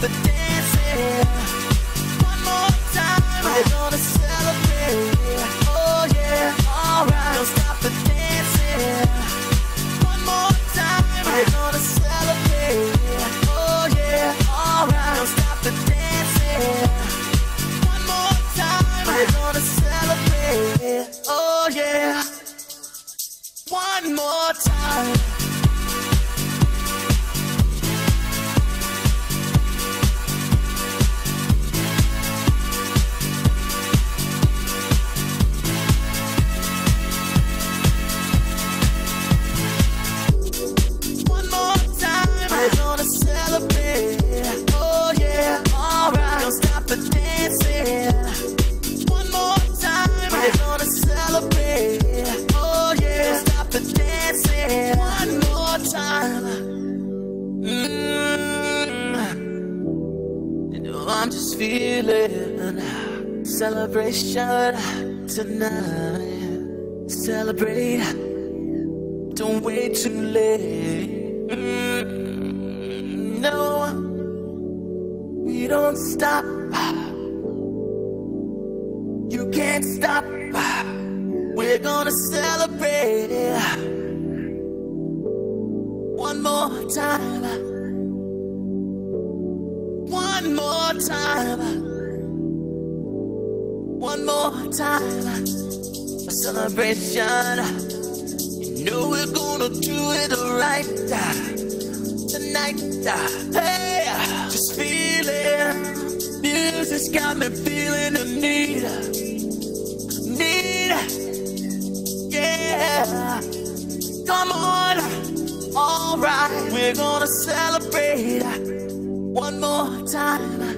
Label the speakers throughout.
Speaker 1: the dancing. One more time, we're gonna celebrate. Oh yeah, alright. Don't stop the dancing. One more time, we're gonna celebrate. Oh yeah, alright. Don't stop the dancing. One more time, we're gonna celebrate. Oh yeah. One more time. Feeling celebration tonight. Celebrate. Don't wait too late. Mm, no, we don't stop. You can't stop. We're gonna celebrate one more time. More time. One more time. A celebration. You know we're gonna do it right tonight. Hey, just feeling. Music's got me feeling the need. Need. Yeah. Come on. Alright, we're gonna celebrate one more time.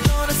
Speaker 1: free.